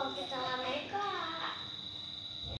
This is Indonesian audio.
pakai celana